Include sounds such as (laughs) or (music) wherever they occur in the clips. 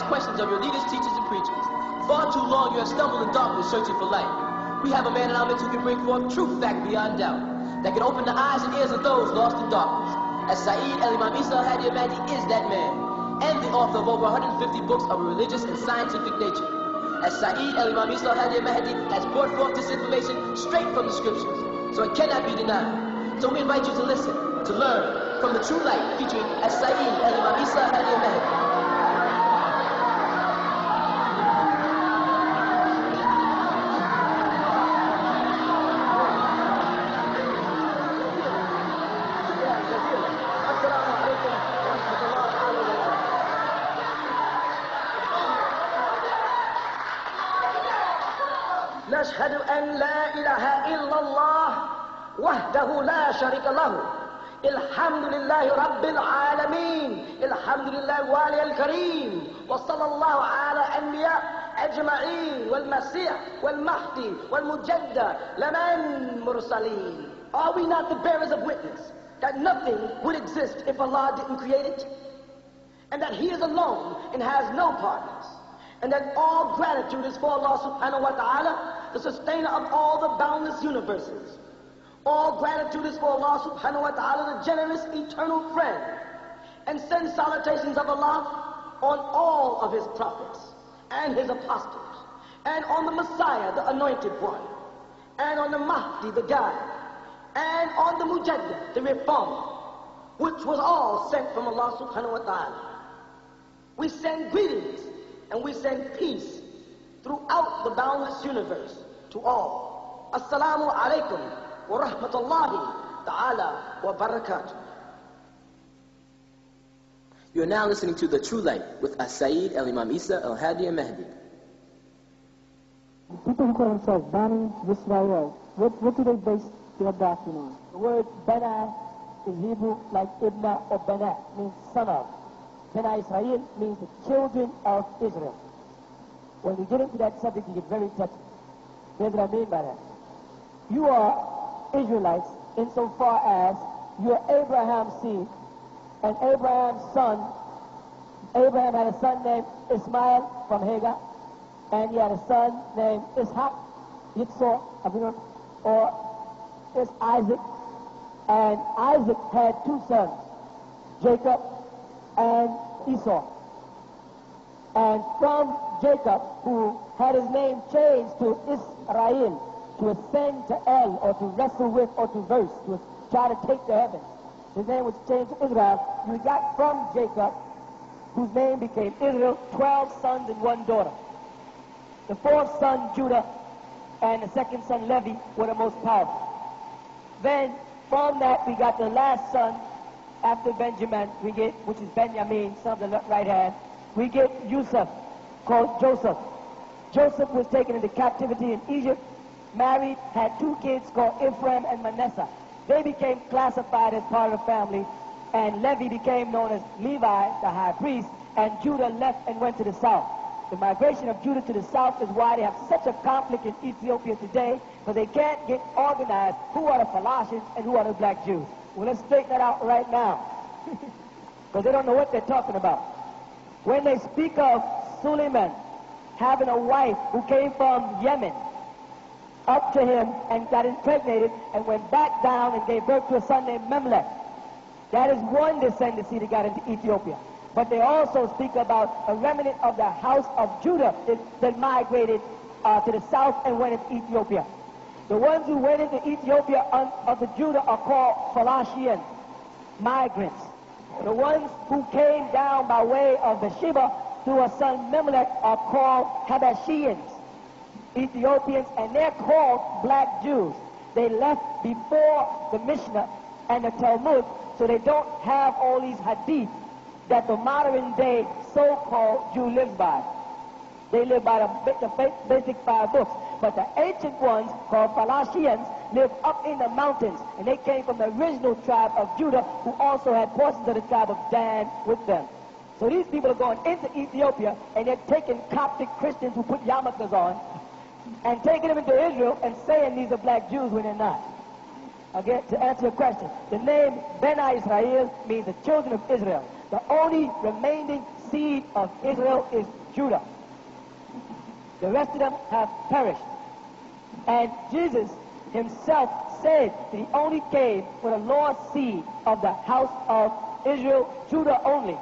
ask questions of your leaders, teachers, and preachers. Far too long you have stumbled in darkness searching for light. We have a man in our midst who can bring forth truth fact beyond doubt, that can open the eyes and ears of those lost in darkness. As Saeed El Imam Isa Hadi Mahdi is that man, and the author of over 150 books of a religious and scientific nature. As Saeed El Imam Isa Hadi Mahdi has brought forth this information straight from the scriptures, so it cannot be denied. So we invite you to listen, to learn from the true light featuring as Saeed El Imam Isa Hadi Mahdi. وحده لا شريك له الحمد لله رب العالمين الحمد لله والي الكريم وصلى الله على أنبياء أجمعين والمسيح والمهدي والمجدد لمن مرسلين Are we not the bearers of witness that nothing would exist if Allah didn't create it? And that He is alone and has no partners? And that all gratitude is for Allah subhanahu wa ta'ala the sustainer of all the boundless universes. All gratitude is for Allah subhanahu wa ta'ala, the generous eternal friend. And send salutations of Allah on all of his prophets and his apostles, and on the Messiah, the anointed one, and on the Mahdi, the guide, and on the Mujaddid, the reformer, which was all sent from Allah subhanahu wa ta'ala. We send greetings and we send peace throughout the boundless universe to all. Assalamu alaikum wa rahmatullahi ta'ala wa barakatuh. You are now listening to The True Light with As-Saeed El-Imam Isa El-Hadi Mahdi. People who call themselves Bani Israel, what, what do they base their doctrine on? The word Bana in Hebrew, like Ibna or Bana, means son of. Bana Israel means the children of Israel. When we get into that subject, you get very touchy. Here's what I mean by that. You are Israelites insofar as you are Abraham's seed, and Abraham's son, Abraham had a son named Ismail from Hagar, and he had a son named Ishaq, Yitzhak, or is Isaac, and Isaac had two sons, Jacob and Esau. And from Jacob, who had his name changed to Israel, to ascend to El, or to wrestle with, or to verse, to try to take the heavens. His name was changed to Israel. You got from Jacob, whose name became Israel, 12 sons and one daughter. The fourth son, Judah, and the second son, Levi, were the most powerful. Then, from that, we got the last son, after Benjamin, we get, which is Benjamin, son of the right hand, we get Yusuf, called Joseph. Joseph was taken into captivity in Egypt, married, had two kids called Ephraim and Manasseh. They became classified as part of the family, and Levi became known as Levi, the high priest, and Judah left and went to the south. The migration of Judah to the south is why they have such a conflict in Ethiopia today, because they can't get organized who are the Falashins and who are the black Jews. Well, let's straighten that out right now, (laughs) because they don't know what they're talking about. When they speak of Suleiman having a wife who came from Yemen up to him and got impregnated and went back down and gave birth to a son named Memlech. That is one descendancy that got into Ethiopia. But they also speak about a remnant of the house of Judah that, that migrated uh, to the south and went into Ethiopia. The ones who went into Ethiopia of the Judah are called Phalashians, migrants. The ones who came down by way of the Sheba through a son Memelech are called Habashians, Ethiopians, and they're called black Jews. They left before the Mishnah and the Talmud, so they don't have all these hadith that the modern day so-called Jew lives by. They live by the, the basic five books. But the ancient ones, called Phalashians, live up in the mountains, and they came from the original tribe of Judah, who also had portions of the tribe of Dan with them. So these people are going into Ethiopia, and they're taking Coptic Christians who put yarmulkes on, and taking them into Israel and saying these are black Jews when they're not. Again, to answer your question, the name Bena Israel means the children of Israel. The only remaining seed of Israel is Judah. The rest of them have perished. And Jesus himself said that he only came for the lost seed of the house of Israel, Judah only.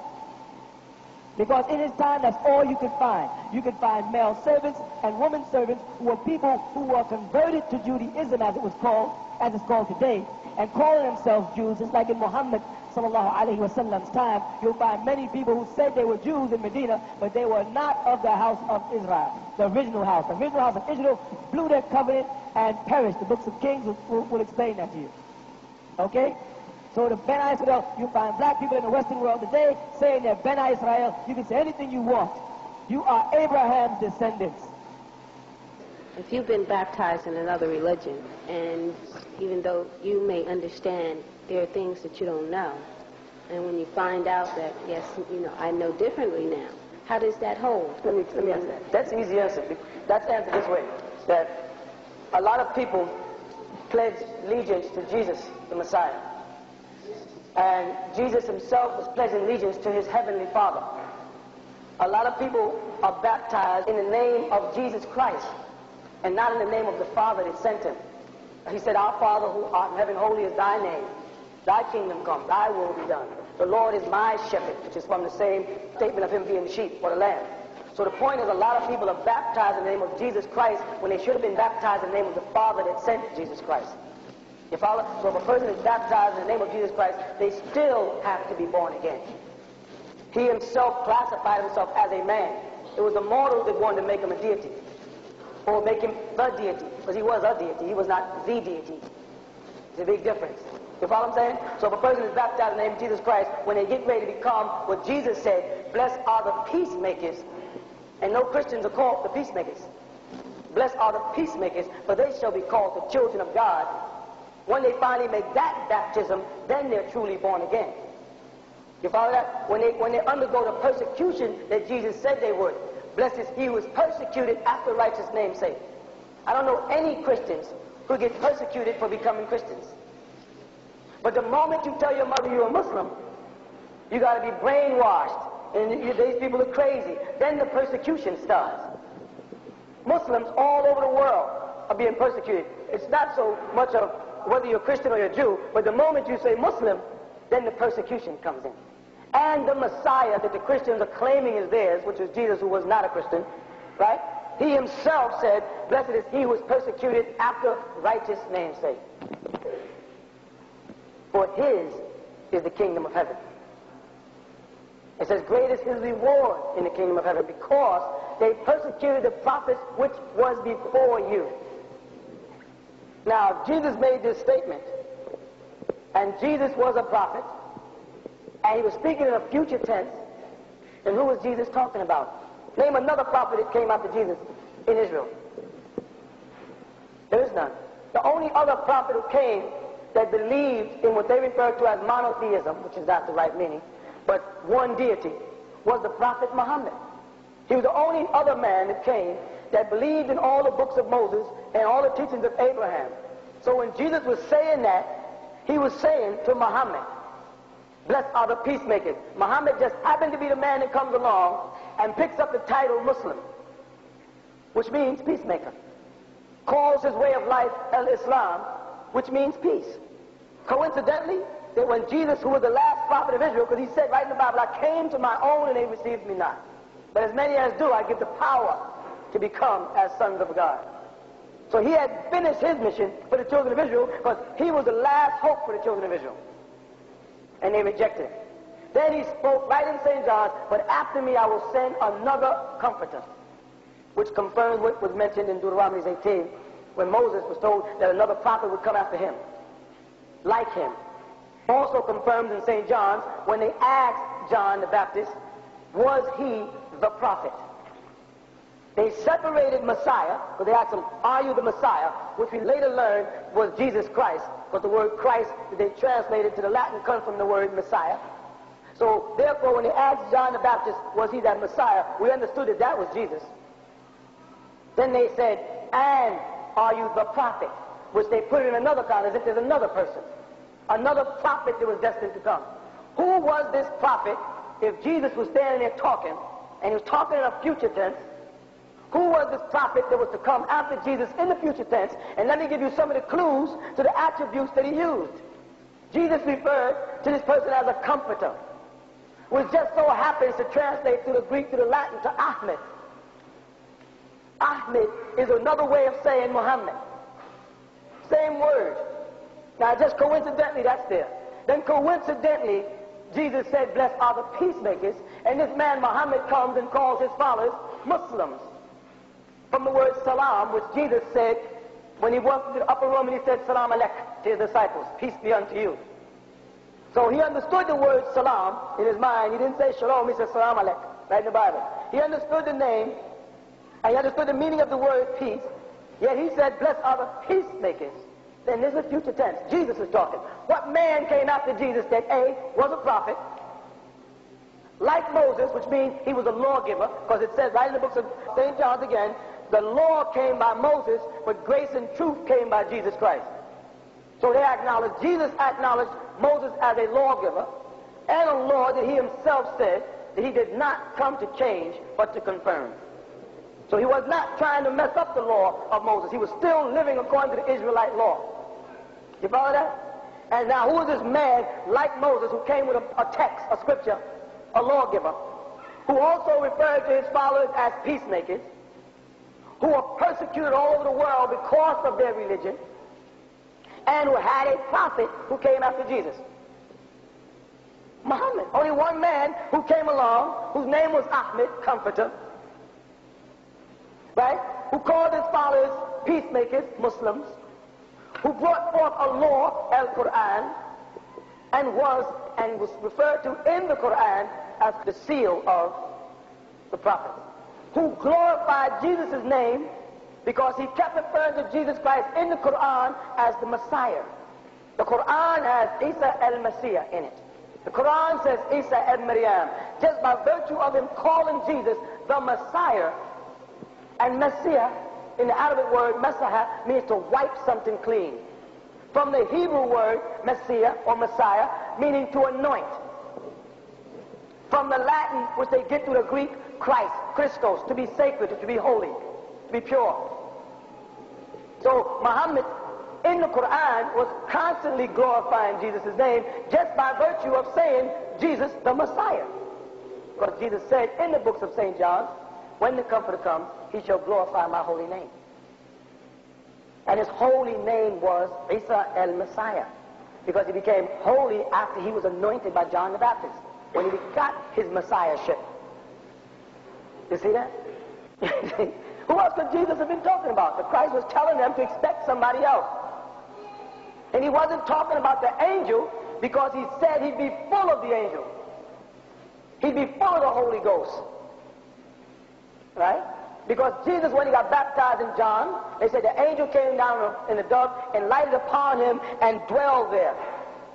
Because in his time, that's all you could find. You could find male servants and women servants who were people who were converted to Judaism, as it was called, as it's called today, and calling themselves Jews, just like in Muhammad sallallahu alaihi wasallam's time, you'll find many people who said they were Jews in Medina, but they were not of the house of Israel, the original house. The original house of Israel blew their covenant and perished. The books of Kings will, will, will explain that to you. Okay? So the Ben Israel, you find black people in the Western world today saying they're Ben Israel. You can say anything you want. You are Abraham's descendants. If you've been baptized in another religion, and even though you may understand there are things that you don't know, and when you find out that, yes, you know, I know differently now, how does that hold? Let me, let me answer that. That's the easy answer. That's answered this way, that a lot of people pledge allegiance to Jesus, the Messiah. And Jesus himself was pledging allegiance to his heavenly Father. A lot of people are baptized in the name of Jesus Christ and not in the name of the Father that sent him. He said, Our Father who art in heaven, holy is thy name. Thy kingdom come, thy will be done. The Lord is my shepherd, which is from the same statement of him being the sheep or the lamb. So the point is a lot of people are baptized in the name of Jesus Christ when they should have been baptized in the name of the Father that sent Jesus Christ. You follow? So if a person is baptized in the name of Jesus Christ, they still have to be born again. He himself classified himself as a man. It was the mortal that wanted to make him a deity or make him the deity, because he was a deity. He was not the deity. It's a big difference. You follow what I'm saying? So if a person is baptized in the name of Jesus Christ, when they get ready to become what Jesus said, blessed are the peacemakers. And no Christians are called the peacemakers. Blessed are the peacemakers, for they shall be called the children of God. When they finally make that baptism, then they're truly born again. You follow that? When they, when they undergo the persecution that Jesus said they would, Blessed is he who is persecuted after righteous name's sake. I don't know any Christians who get persecuted for becoming Christians. But the moment you tell your mother you're a Muslim, you got to be brainwashed, and these people are crazy. Then the persecution starts. Muslims all over the world are being persecuted. It's not so much of whether you're a Christian or you're Jew, but the moment you say Muslim, then the persecution comes in and the Messiah that the Christians are claiming is theirs, which is Jesus who was not a Christian, right? He himself said, Blessed is he who is persecuted after righteous namesake. For his is the kingdom of heaven. It says, Great is his reward in the kingdom of heaven because they persecuted the prophets which was before you. Now, Jesus made this statement, and Jesus was a prophet. And he was speaking in a future tense. And who was Jesus talking about? Name another prophet that came after Jesus in Israel. There is none. The only other prophet who came that believed in what they refer to as monotheism, which is not the right meaning, but one deity, was the prophet Muhammad. He was the only other man that came that believed in all the books of Moses and all the teachings of Abraham. So when Jesus was saying that, he was saying to Muhammad, Blessed are the peacemakers. Muhammad just happened to be the man that comes along and picks up the title Muslim, which means peacemaker. Calls his way of life al-Islam, which means peace. Coincidentally, that when Jesus, who was the last prophet of Israel, because he said right in the Bible, I came to my own and they received me not. But as many as do, I give the power to become as sons of God. So he had finished his mission for the children of Israel because he was the last hope for the children of Israel and they rejected him. Then he spoke right in St. John, but after me I will send another comforter, which confirms what was mentioned in Deuteronomy 18, when Moses was told that another prophet would come after him, like him. Also confirmed in St. John's when they asked John the Baptist, was he the prophet? They separated Messiah, but they asked him, are you the Messiah? Which we later learned was Jesus Christ, but the word Christ that they translated to the Latin comes from the word Messiah. So therefore, when they asked John the Baptist, was he that Messiah, we understood that that was Jesus. Then they said, and are you the prophet? Which they put in another column as if there's another person. Another prophet that was destined to come. Who was this prophet if Jesus was standing there talking, and he was talking in a future tense, who was this prophet that was to come after Jesus in the future tense? And let me give you some of the clues to the attributes that he used. Jesus referred to this person as a comforter, which just so happens to translate through the Greek to the Latin to Ahmed. Ahmed is another way of saying Muhammad. Same word. Now, just coincidentally, that's there. Then coincidentally, Jesus said, Blessed are the peacemakers. And this man, Muhammad, comes and calls his followers Muslims. From the word salam, which Jesus said when he walked into the upper room and he said, Salam alaik to his disciples, peace be unto you. So he understood the word salam in his mind. He didn't say shalom, he said salam alaik, right in the Bible. He understood the name, and he understood the meaning of the word peace. Yet he said, blessed are the peacemakers. Then this is future tense. Jesus is talking. What man came after Jesus that A, was a prophet, like Moses, which means he was a lawgiver, because it says right in the books of St. John's again, the law came by Moses, but grace and truth came by Jesus Christ. So they acknowledge, Jesus acknowledged Moses as a lawgiver and a law that he himself said that he did not come to change, but to confirm. So he was not trying to mess up the law of Moses. He was still living according to the Israelite law. You follow that? And now who is this man like Moses who came with a, a text, a scripture, a lawgiver, who also referred to his followers as peacemakers, who were persecuted all over the world because of their religion, and who had a prophet who came after Jesus. Muhammad. Only one man who came along, whose name was Ahmed, comforter, right? Who called his followers peacemakers, Muslims, who brought forth a law, Al-Quran, and was and was referred to in the Quran as the seal of the prophet, who glorified Jesus' name because he kept referring to Jesus Christ in the Quran as the Messiah. The Quran has Isa al-Messiah in it. The Quran says Isa al-Maryam. Just by virtue of him calling Jesus the Messiah, and Messiah, in the Arabic word, Messiah, means to wipe something clean. From the Hebrew word, Messiah or Messiah, meaning to anoint. From the Latin, which they get through the Greek, Christ, Christos, to be sacred, to be holy, to be pure. So Muhammad in the Quran was constantly glorifying Jesus' name just by virtue of saying Jesus the Messiah. Because Jesus said in the books of St. John, when the Comforter comes, he shall glorify my holy name. And his holy name was Isa el Messiah. Because he became holy after he was anointed by John the Baptist. When he got his messiahship. You see that? (laughs) Who else could Jesus have been talking about? The Christ was telling them to expect somebody else. And he wasn't talking about the angel because he said he'd be full of the angel. He'd be full of the Holy Ghost. Right? Because Jesus, when he got baptized in John, they said the angel came down in the dove and lighted upon him and dwelled there.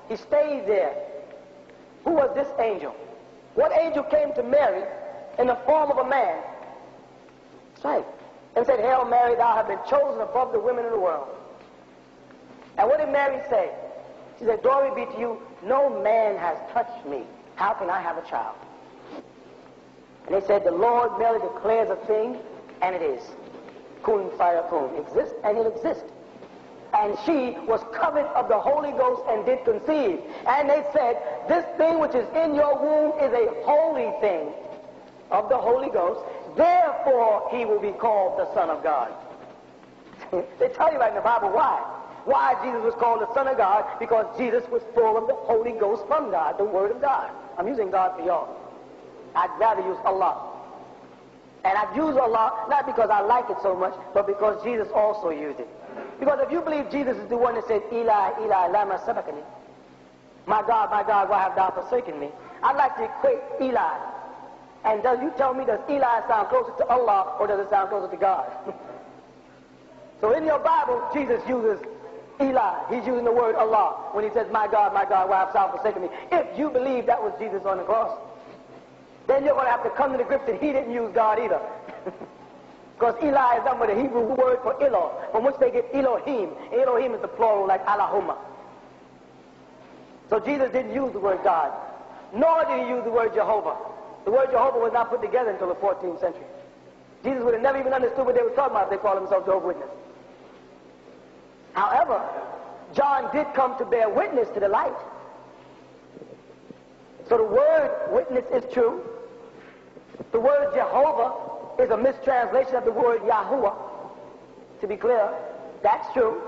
He stayed there. Who was this angel? What angel came to Mary in the form of a man? That's right. And said, Hail Mary, thou hast been chosen above the women of the world. And what did Mary say? She said, Glory be to you. No man has touched me. How can I have a child? And they said, The Lord merely declares a thing, and it is. Kun fayakun. Exist, and it exists. And she was covered of the Holy Ghost and did conceive. And they said, This thing which is in your womb is a holy thing of the Holy Ghost. Therefore, he will be called the Son of God. (laughs) they tell you right in the Bible why. Why Jesus was called the Son of God? Because Jesus was full of the Holy Ghost from God, the Word of God. I'm using God for y'all. I'd rather use Allah. And I've used Allah not because I like it so much, but because Jesus also used it. Because if you believe Jesus is the one that said, Eli, Eli, lama sabachthani, my God, my God, why have thou forsaken me? I'd like to equate Eli. And does you tell me, does Eli sound closer to Allah or does it sound closer to God? (laughs) so in your Bible, Jesus uses Eli. He's using the word Allah when he says, my God, my God, why have thou forsaken me? If you believe that was Jesus on the cross, then you're going to have to come to the grips that he didn't use God either. (laughs) Because Eli is with the Hebrew word for Elo, from which they get Elohim. Elohim is the plural like Allahumma. So Jesus didn't use the word God. Nor did he use the word Jehovah. The word Jehovah was not put together until the 14th century. Jesus would have never even understood what they were talking about if they called themselves Jehovah's Witness. However, John did come to bear witness to the light. So the word witness is true. The word Jehovah is a mistranslation of the word Yahuwah. To be clear, that's true.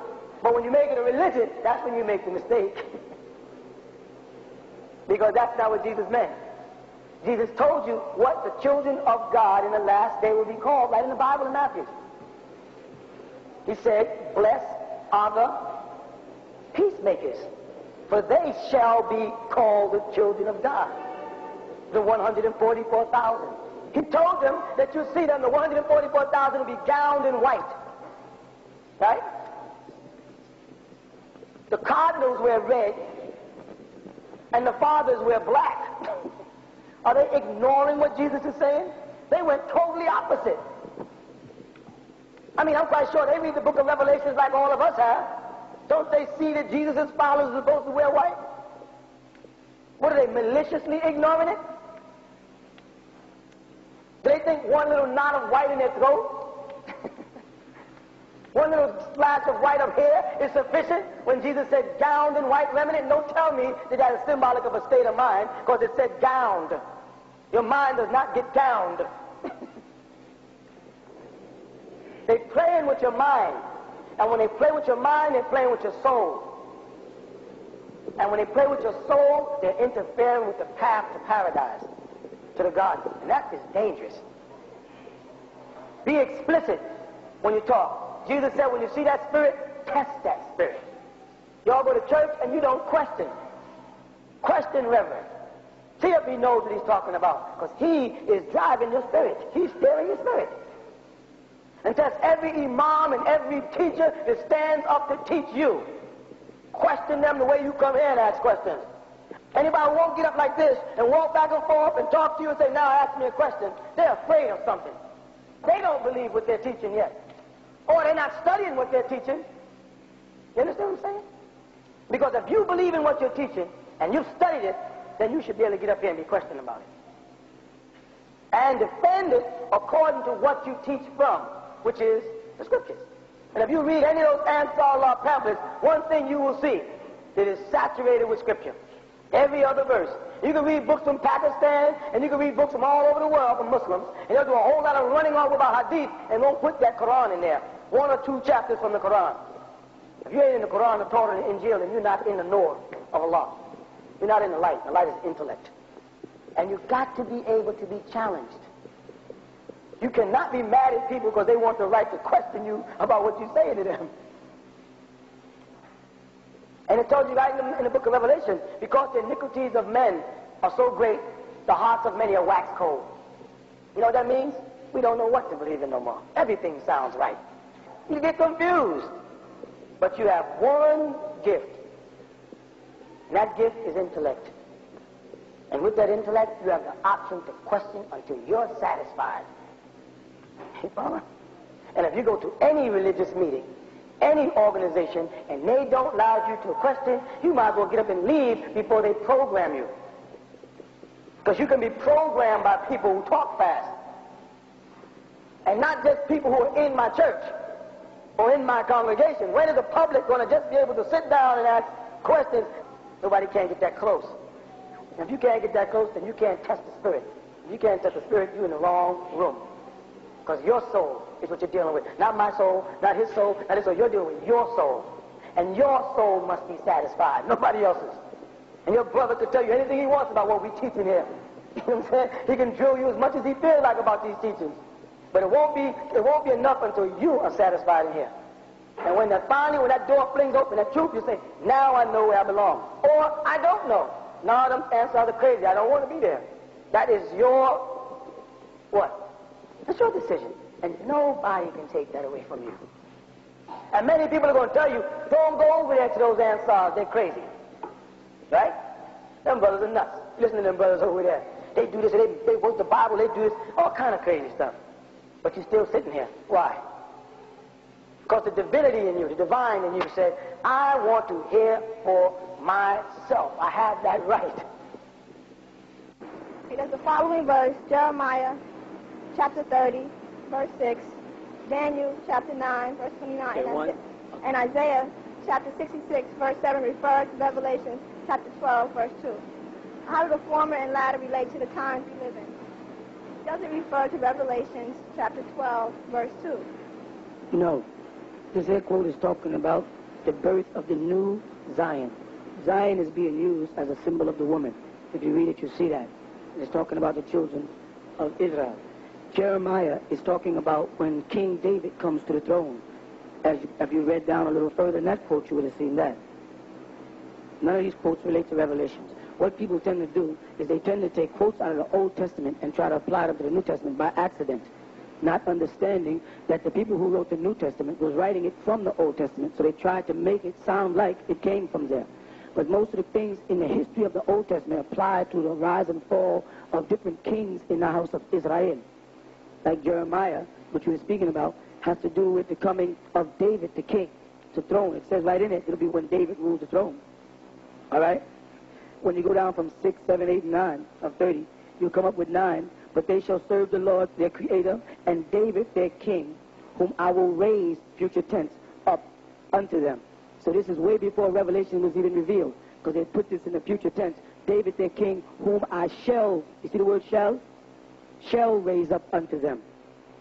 But when you make it a religion, that's when you make the mistake. (laughs) because that's not what Jesus meant. Jesus told you what the children of God in the last day will be called, right in the Bible in Matthew. He said, Blessed are the peacemakers, for they shall be called the children of God. The 144,000. He told them that you see them, the 144,000 will be gowned in white. Right? The cardinals wear red, and the fathers wear black. Are they ignoring what Jesus is saying? They went totally opposite. I mean, I'm quite sure they read the book of Revelations like all of us have. Don't they see that Jesus' followers are supposed to wear white? What are they, maliciously ignoring it? Do they think one little knot of white in their throat, (laughs) one little splash of white of hair is sufficient when Jesus said gowned in white remnant? Don't tell me that that is symbolic of a state of mind because it said gowned. Your mind does not get downed. They're playing with your mind. And when they play with your mind, they're playing with your soul. And when they play with your soul, they're interfering with the path to paradise, to the garden. And that is dangerous. Be explicit when you talk. Jesus said, when you see that spirit, test that spirit. Y'all go to church and you don't question. Question Reverend. See if he knows what he's talking about. Because he is driving your spirit. He's steering your spirit. And test every imam and every teacher that stands up to teach you. Question them the way you come here and ask questions. Anybody won't get up like this and walk back and forth and talk to you and say, now ask me a question, they're afraid of something. They don't believe what they're teaching yet. Or they're not studying what they're teaching. You understand what I'm saying? Because if you believe in what you're teaching and you've studied it, then you should be able to get up here and be questioned about it. And defend it according to what you teach from, which is the scriptures. And if you read any of those Ansar Allah pamphlets, one thing you will see, it is saturated with scripture. Every other verse. You can read books from Pakistan, and you can read books from all over the world from Muslims, and they'll do a whole lot of running off about hadith, and won't put that Quran in there. One or two chapters from the Quran. If you ain't in the Quran, the Torah, and the Injil, then you're not in the Nur of Allah. You're not in the light. The light is intellect. And you've got to be able to be challenged. You cannot be mad at people because they want the right to question you about what you're saying to them. And it tells you right in the, in the book of Revelation, because the iniquities of men are so great, the hearts of many are wax cold. You know what that means? We don't know what to believe in no more. Everything sounds right. You get confused. But you have one gift. That gift is intellect. And with that intellect, you have the option to question until you're satisfied. (laughs) And if you go to any religious meeting, any organization, and they don't allow you to question, you might as well get up and leave before they program you. Because you can be programmed by people who talk fast. And not just people who are in my church or in my congregation. When is the public going to just be able to sit down and ask questions? Nobody can get that close. And if you can't get that close, then you can't test the spirit. If you can't test the spirit, you're in the wrong room. Because your soul is what you're dealing with. Not my soul, not his soul, not his soul. You're dealing with your soul. And your soul must be satisfied, nobody else's. And your brother can tell you anything he wants about what we're teaching him. (laughs) You know what I'm saying? He can drill you as much as he feels like about these teachings. But it won't be it won't be enough until you are satisfied in here. And when that finally, when that door flings open, that truth, you say, now I know where I belong. Or I don't know. Now them answers are crazy. I don't want to be there. That is your what? That's your decision. And nobody can take that away from you. And many people are going to tell you, don't go over there to those answers. They're crazy. Right? Them brothers are nuts. Listen to them brothers over there. They do this, they, they work the Bible, they do this, all kind of crazy stuff. But you're still sitting here. Why? Because the divinity in you, the divine in you said, I want to hear for myself. I have that right. It is the following verse, Jeremiah chapter 30, verse 6, Daniel chapter 9, verse 29, Okay, and, and Isaiah chapter 66, verse 7 refer to Revelation chapter 12, verse 2. How do the former and latter relate to the times we live in? Does it refer to Revelations chapter 12, verse 2? No. This quote is talking about the birth of the new Zion. Zion is being used as a symbol of the woman. If you read it, you see that. It's talking about the children of Israel. Jeremiah is talking about when King David comes to the throne. As you, if you read down a little further in that quote, you would have seen that. None of these quotes relate to Revelations. What people tend to do is they tend to take quotes out of the Old Testament and try to apply them to the New Testament by accident, not understanding that the people who wrote the New Testament was writing it from the Old Testament, so they tried to make it sound like it came from there. But most of the things in the history of the Old Testament apply to the rise and fall of different kings in the house of Israel. Like Jeremiah, which we were speaking about, has to do with the coming of David, the king, to throne. It says right in it, it'll be when David rules the throne. All right? When you go down from 6, 7, 8, and 9 of 30, you come up with 9. But they shall serve the Lord, their creator, and David, their king, whom I will raise, future tense, up unto them. So this is way before Revelation was even revealed, because they put this in the future tense. David, their king, whom I shall, you see the word shall? Shall raise up unto them.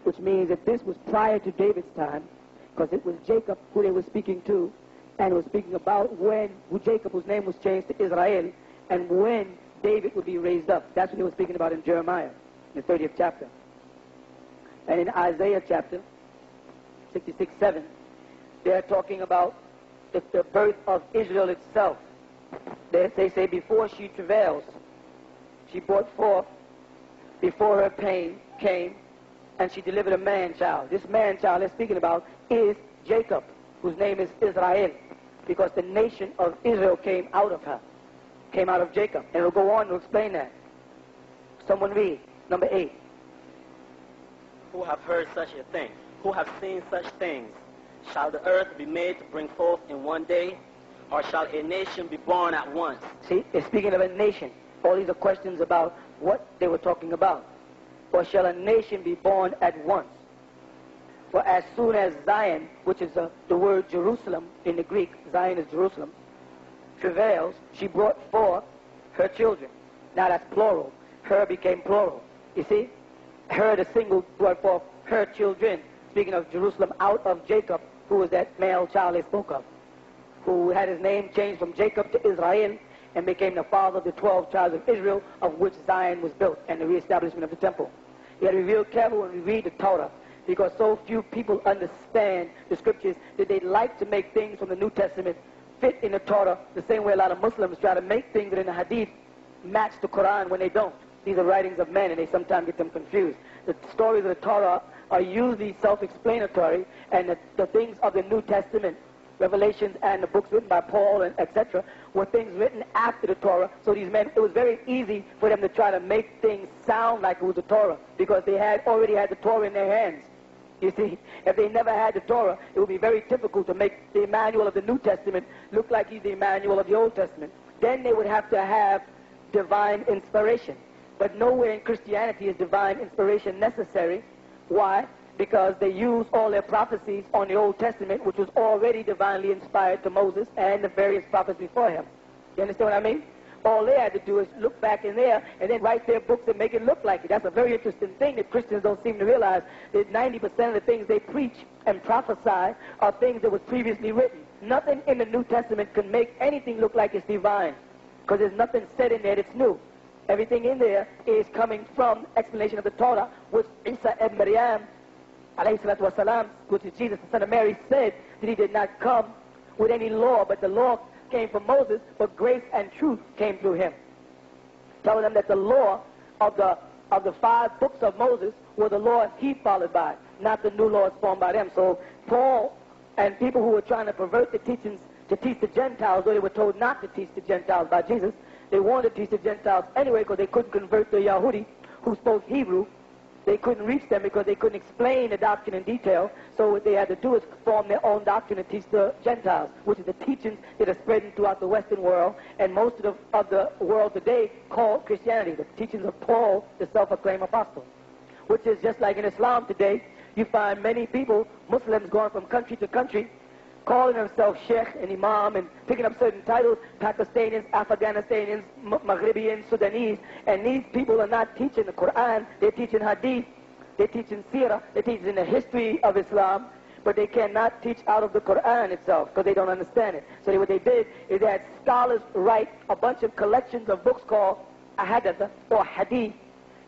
Which means that this was prior to David's time, because it was Jacob who they were speaking to, and was speaking about when who Jacob, whose name was changed to Israel, and when David would be raised up. That's what he was speaking about in Jeremiah, the 30th chapter. And in Isaiah chapter 66, 7, they're talking about the, the birth of Israel itself. They, they say, before she travails, she brought forth, before her pain came, and she delivered a man-child. This man-child they're speaking about is Jacob, whose name is Israel, because the nation of Israel came out of her, came out of Jacob. And it'll go on to explain that. Someone read, number 8. who have heard such a thing, who have seen such things. Shall the earth be made to bring forth in one day, or shall a nation be born at once? See, it's speaking of a nation. All these are questions about what they were talking about. Or shall a nation be born at once? For as soon as Zion, which is uh, the word Jerusalem in the Greek, Zion is Jerusalem, travails, she brought forth her children. Now that's plural. Her became plural. You see? Her, the single, brought forth her children. Speaking of Jerusalem, out of Jacob, who was that male child they spoke of, who had his name changed from Jacob to Israel and became the father of the 12 tribes of Israel, of which Zion was built, and the reestablishment of the temple. You got to be real careful when we read the Torah, because so few people understand the scriptures that they like to make things from the New Testament fit in the Torah the same way a lot of Muslims try to make things that in the Hadith match the Quran when they don't. These are writings of men, and they sometimes get them confused. The stories of the Torah are usually self-explanatory, and the, the things of the New Testament, Revelations and the books written by Paul and etc., were things written after the Torah. So these men, it was very easy for them to try to make things sound like it was the Torah, because they had already had the Torah in their hands. You see, (laughs) if they never had the Torah, it would be very difficult to make the Emmanuel of the New Testament look like he's the Emmanuel of the Old Testament. Then they would have to have divine inspiration. But nowhere in Christianity is divine inspiration necessary. Why? Because they use all their prophecies on the Old Testament, which was already divinely inspired to Moses and the various prophets before him. You understand what I mean? All they had to do is look back in there and then write their books and make it look like it. That's a very interesting thing that Christians don't seem to realize that 90% of the things they preach and prophesy are things that was previously written. Nothing in the New Testament can make anything look like it's divine because there's nothing said in there that's new. Everything in there is coming from explanation of the Torah, which Isa ibn Maryam, wasalam, which is Jesus, the son of Mary, said that he did not come with any law, but the law came from Moses, but grace and truth came through him. Telling them that the law of the of the five books of Moses were the law he followed by, not the new laws formed by them. So Paul and people who were trying to pervert the teachings to teach the Gentiles, though they were told not to teach the Gentiles by Jesus, they wanted to teach the Gentiles anyway because they couldn't convert the Yahudi who spoke Hebrew they couldn't reach them because they couldn't explain the doctrine in detail. So what they had to do is form their own doctrine and teach the Gentiles, which is the teachings that are spreading throughout the Western world and most of the, of the world today called Christianity, the teachings of Paul, the self-acclaimed apostle, which is just like in Islam today. You find many people, Muslims, going from country to country, calling themselves sheikh and imam and picking up certain titles, Pakistanis, Afghanistanians, Maghribians, Sudanese, and these people are not teaching the Quran, they're teaching hadith, they're teaching seerah, they're teaching the history of Islam, but they cannot teach out of the Quran itself because they don't understand it. So what they did is they had scholars write a bunch of collections of books called Ahadith or Hadith,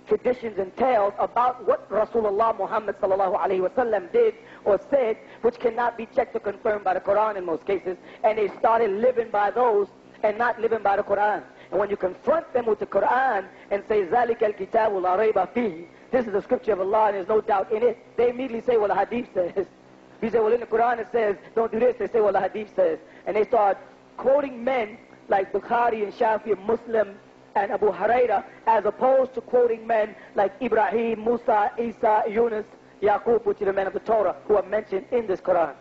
traditions and tales about what Rasulullah Muhammad sallallahu alaihi wasallam did or said, which cannot be checked or confirmed by the Quran in most cases, and they started living by those and not living by the Quran. And when you confront them with the Quran and say, ذَلِكَ الْكِتَابُ لَا رَيْبَ فِيهِ This is the scripture of Allah and there's no doubt in it. They immediately say, well, the hadith says. (laughs) You say, well, in the Quran it says, don't do this. They say, well, the hadith says. And they start quoting men like Bukhari and Shafi and Muslim and Abu Huraira as opposed to quoting men like Ibrahim, Musa, Isa, Yunus, Yaqub, which are the men of the Torah who are mentioned in this Quran.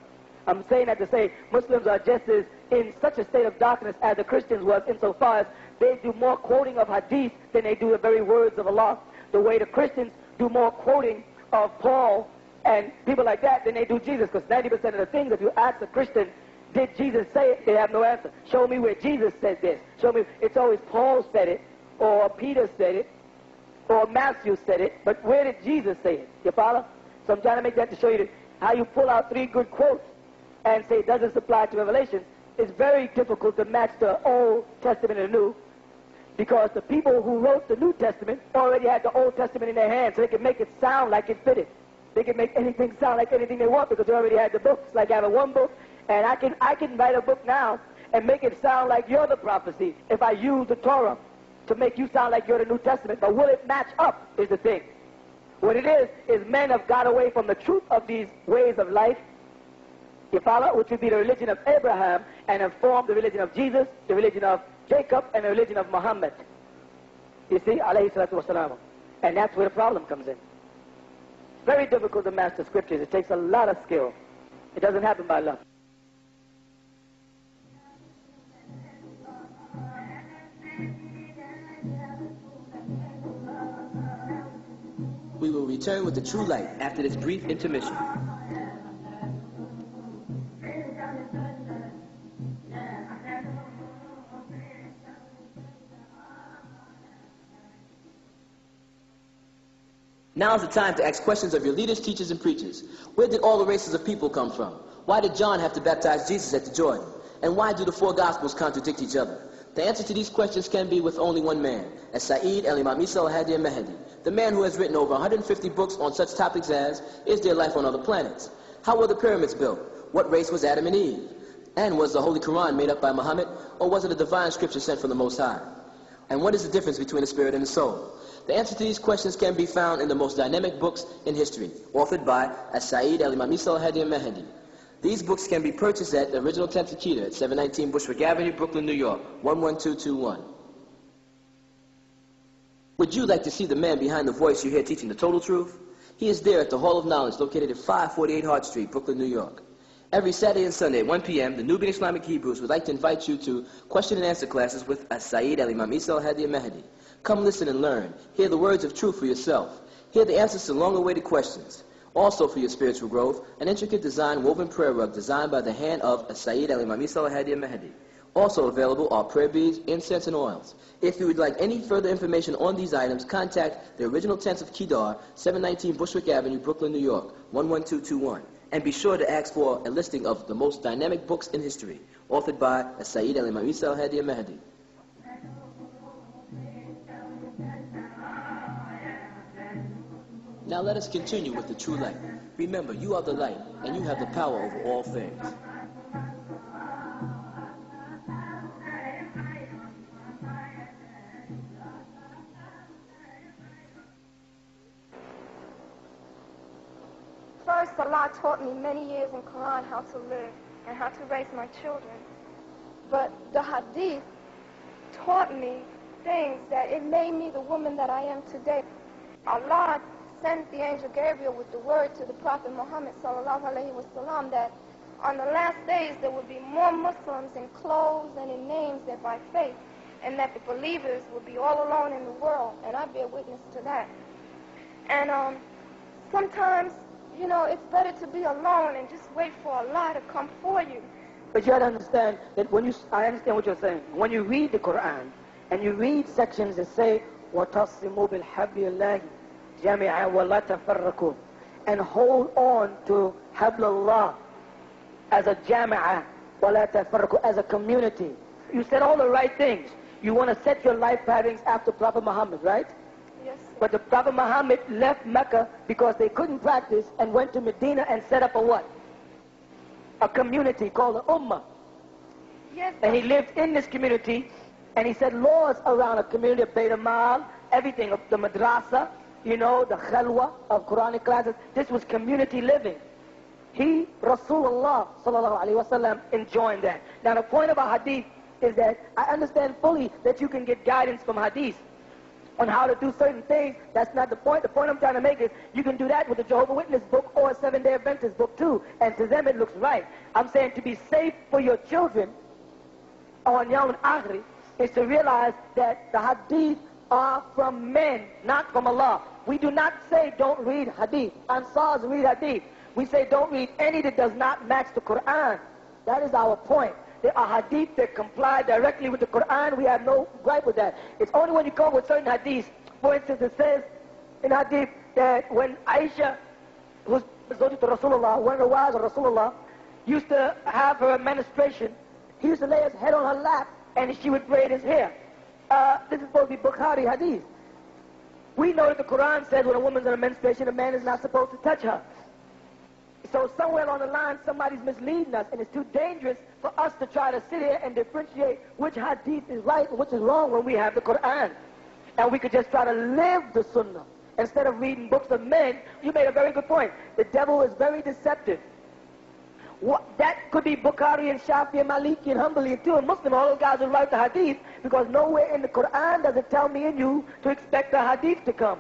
I'm saying that to say Muslims are just as in such a state of darkness as the Christians was insofar as they do more quoting of hadith than they do the very words of Allah. The way the Christians do more quoting of Paul and people like that than they do Jesus. Because 90% of the things, if you ask a Christian, did Jesus say it? They have no answer. Show me where Jesus said this. Show me. It's always Paul said it, or Peter said it, or Matthew said it. But where did Jesus say it? You follow? So I'm trying to make that to show you how you pull out three good quotes and say, it does this apply to Revelation? It's very difficult to match the Old Testament and the New because the people who wrote the New Testament already had the Old Testament in their hands, so they could make it sound like it fitted. They can make anything sound like anything they want because they already had the books. Like having one book and I can, I can write a book now and make it sound like you're the prophecy if I use the Torah to make you sound like you're the New Testament. But will it match up is the thing. What it is, is men have got away from the truth of these ways of life, you follow, which would be the religion of Abraham, and have formed the religion of Jesus, the religion of Jacob, and the religion of Muhammad. You see, alayhi salatu wasalam. And that's where the problem comes in. It's very difficult to master scriptures. It takes a lot of skill. It doesn't happen by luck. We will return with the true light after this brief intermission. Now is the time to ask questions of your leaders, teachers, and preachers. Where did all the races of people come from? Why did John have to baptize Jesus at the Jordan? And why do the four Gospels contradict each other? The answer to these questions can be with only one man, as Saeed al-Imam Isa al-Hadi al-Mahdi, the man who has written over 150 books on such topics as, is there life on other planets? How were the pyramids built? What race was Adam and Eve? And was the Holy Quran made up by Muhammad, or was it a divine scripture sent from the Most High? And what is the difference between the spirit and the soul? The answer to these questions can be found in the most dynamic books in history, authored by As-Sa'id al-Imam Isa al-Hadi al-Mahdi. These books can be purchased at the original tents of Kedar at 719 Bushwick Avenue, Brooklyn, New York, 11221. Would you like to see the man behind the voice you hear teaching the total truth? He is there at the Hall of Knowledge located at 548 Hart Street, Brooklyn, New York. Every Saturday and Sunday at 1 p.m., the Nubian Islamic Hebrews would like to invite you to question and answer classes with As-Sa'id al-Imam al-Hadi al-Mahdi. Come listen and learn. Hear the words of truth for yourself. Hear the answers to long-awaited questions. Also for your spiritual growth, an intricate design woven prayer rug designed by the hand of Sayyid al-Imam Isa al-Hadi al-Mahdi. Also available are prayer beads, incense, and oils. If you would like any further information on these items, contact the original tents of Kedar, 719 Bushwick Avenue, Brooklyn, New York, 11221. And be sure to ask for a listing of the most dynamic books in history, authored by Sayyid al-Imam Isa al-Hadi al-Mahdi. Now let us continue with the true light. Remember, you are the light, and you have the power over all things. First, Allah taught me many years in Quran how to live and how to raise my children. But the Hadith taught me things that it made me the woman that I am today. Allah sent the angel Gabriel with the word to the Prophet Muhammad sallallahu alaihi wasallam that on the last days there would be more Muslims in clothes and in names than by faith, and that the believers would be all alone in the world, and I bear witness to that. And um, sometimes, you know, it's better to be alone and just wait for Allah to come for you. But you have to understand that when you, I understand what you're saying. When you read the Quran and you read sections that say, وَتَصِمُوا بِالْحَبْلِ اللَّهِ جَمِعًا وَلَا تَفَرَّقُوا and hold on to Hablullah as a jama'a وَلَا تَفَرَّقُوا as a community. You said all the right things. You want to set your life patterns after Prophet Muhammad, right? Yes. But the Prophet Muhammad left Mecca because they couldn't practice and went to Medina and set up a what? A community called the Ummah. Yes. And he lived in this community and he set laws around a community of Beit Mal, everything, of the madrasa, you know, the khalwa of Quranic classes. This was community living. He, Rasulullah sallallahu alaihi wasallam, enjoined that. Now the point about hadith is that I understand fully that you can get guidance from hadith on how to do certain things. That's not the point. The point I'm trying to make is you can do that with the Jehovah Witness book or a Seven Day Adventist book too, and to them it looks right. I'm saying to be safe for your children on Yawm Akhri is to realize that the hadith are from men, not from Allah. We do not say don't read hadith. Ansars read hadith. We say don't read any that does not match the Quran. That is our point. There are hadith that comply directly with the Quran. We have no gripe with that. It's only when you come with certain hadiths. For instance, it says in hadith that when Aisha, was who's Zawjat Rasulullah, one of the wives of Rasulullah, used to have her menstruation, he used to lay his head on her lap and she would braid his hair. Uh, this is supposed to be Bukhari hadith. We know that the Quran says when a woman's a menstruation, a man is not supposed to touch her. So somewhere along the line, somebody's misleading us, and it's too dangerous for us to try to sit here and differentiate which hadith is right and which is wrong when we have the Quran. And we could just try to live the Sunnah. Instead of reading books of men, you made a very good point. The devil is very deceptive. What, that could be Bukhari and Shafi and Maliki and Hanbali too, and Muslim. All those guys will write the hadith because nowhere in the Quran does it tell me and you to expect the hadith to come.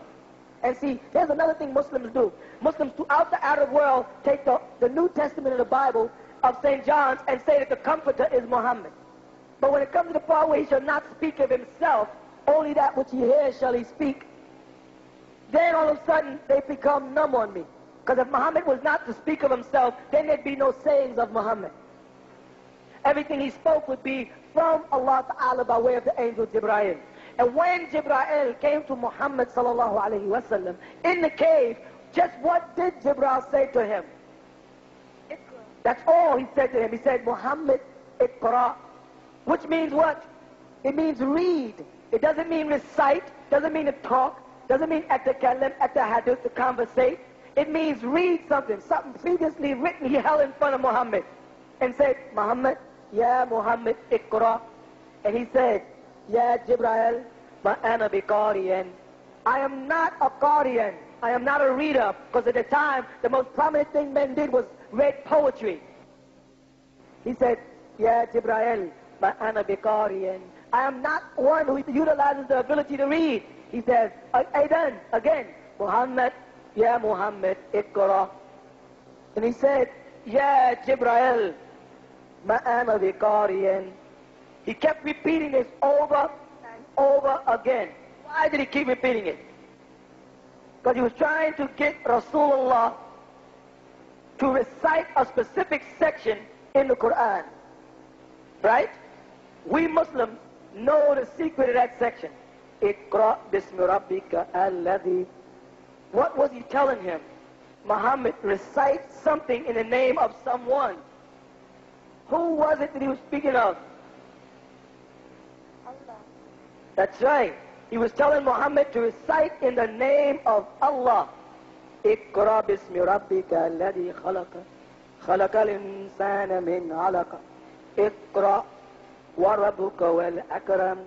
And see, there's another thing Muslims do. Muslims throughout the Arab world take the, the New Testament of the Bible of St. John's and say that the Comforter is Muhammad. But when it comes to the part where he shall not speak of himself, only that which he hears shall he speak, then all of a sudden they become numb on me. Because if Muhammad was not to speak of himself, then there'd be no sayings of Muhammad. Everything he spoke would be from Allah Ta'ala by way of the angel Jibreel. And when Jibreel came to Muhammad sallallahu alayhi wasallam in the cave, just what did Jibreel say to him? That's all he said to him. He said, Muhammad, Iqra. Which means what? It means read. It doesn't mean recite, doesn't mean to talk, doesn't mean at the kalam, at the hadith, to conversate. It means read something, something previously written he held in front of Muhammad and said, Muhammad, Ya Muhammad, Iqra. And he said, Ya Jibreel, ma ana biqariyan. I am not a qariyan. I am not a reader. Because at the time, the most prominent thing men did was read poetry. He said, Ya Jibreel, ma ana biqariyan. I am not one who utilizes the ability to read. He says, Aidan, again, Muhammad, Ya Muhammad, Iqra. And he said, Ya Jibreel, ma ana biqariyan. He kept repeating this over and over again. Why did he keep repeating it? Because he was trying to get Rasulullah to recite a specific section in the Quran. Right? We Muslims know the secret of that section. Iqra bismi rabbika alladhi. What was he telling him? Muhammad, recite something in the name of someone. Who was it that he was speaking of? Allah. That's right. He was telling Muhammad to recite in the name of Allah. اقرأ باسم ربك الذي خلق خلق الإنسان من علق اقرأ وربك والأكرم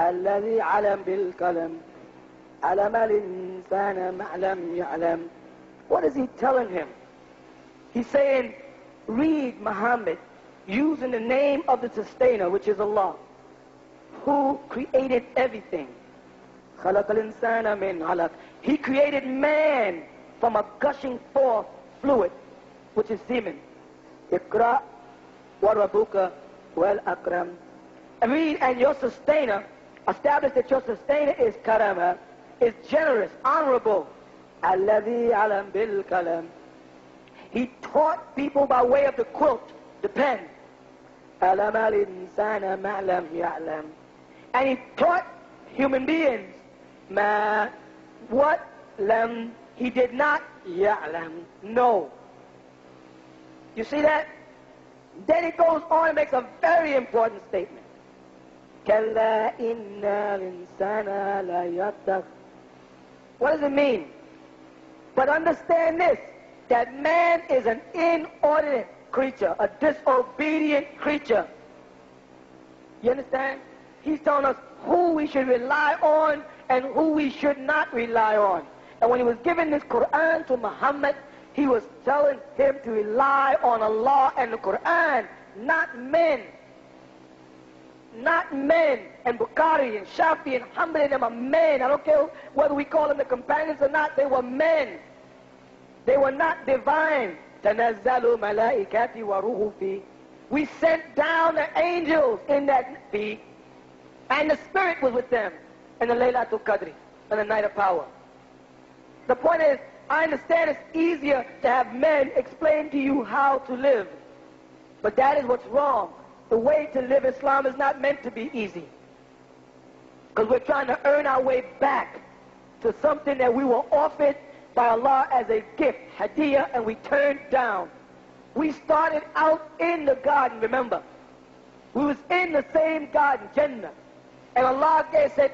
الذي علم بالكلم علم الإنسان ما لم يعلم What is he telling him? He's saying, read Muhammad using the name of the sustainer, which is Allah, who created everything. خلق الإنسان من علق. He created man from a gushing forth fluid, which is semen. Ikra wa rabbuka wal akram. And read, and your sustainer, establish that your sustainer is karama, is generous, honorable. Alladhi alam bil kalam. He taught people by way of the quilt, the pen. Alam al insana ma'lam ya'lam. And he taught human beings ma what lam he did not ya'lam know. You see that? Then it goes on and makes a very important statement. كلا إن الإنسان لا يتق What does it mean? But understand this, that man is an inordinate creature, a disobedient creature. You understand? He's telling us who we should rely on and who we should not rely on. And when he was giving this Quran to Muhammad, he was telling him to rely on Allah and the Quran, not men Not men. And Bukhari and Shafi and Hanbali and them are men. I don't care whether we call them the companions or not, they were men. They were not divine. تَنَزَّلُ مَلَائِكَةِ وَرُهُ فِي We sent down the angels in that feet, and the Spirit was with them in the Laylatul Qadr, in the night of power. The point is, I understand it's easier to have men explain to you how to live. But that is what's wrong. The way to live Islam is not meant to be easy. Because we're trying to earn our way back to something that we were offered by Allah as a gift, hadiyah, and we turned down. We started out in the garden, remember. We was in the same garden, Jannah. And Allah said,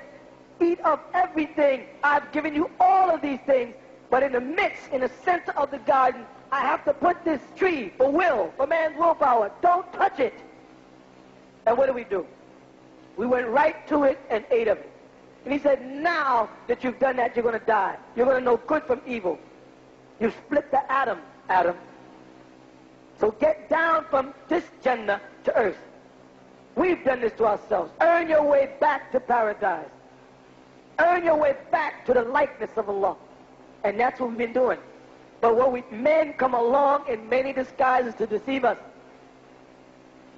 eat of everything. I've given you all of these things. But in the midst, in the center of the garden, I have to put this tree for will, for man's willpower. Don't touch it. And what do we do? We went right to it and ate of it. And he said, now that you've done that, you're going to die. You're going to know good from evil. You split the atom, Adam. So get down from this Jannah to earth. We've done this to ourselves. Earn your way back to paradise. Earn your way back to the likeness of Allah. And that's what we've been doing. But what we, men come along in many disguises to deceive us.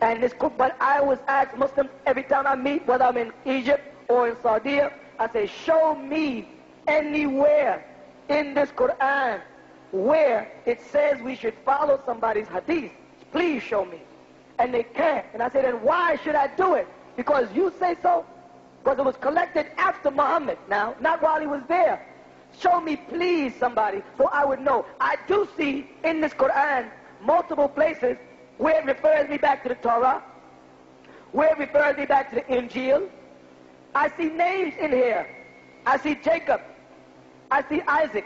And this, but I always ask Muslims every time I meet, whether I'm in Egypt or in Saudi, I say, show me anywhere in this Quran where it says we should follow somebody's hadith. Please show me. And they can't. And I say, then why should I do it? Because you say so? Because it was collected after Muhammad now, not while he was there. Show me, please, somebody, so I would know. I do see in this Quran multiple places where it refers me back to the Torah, where it refers me back to the Injil. I see names in here. I see Jacob. I see Isaac.